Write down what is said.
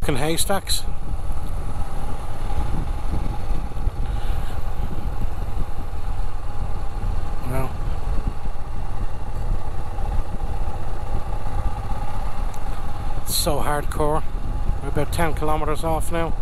Fucking haystacks. Well. It's so hardcore. We're about 10 kilometers off now.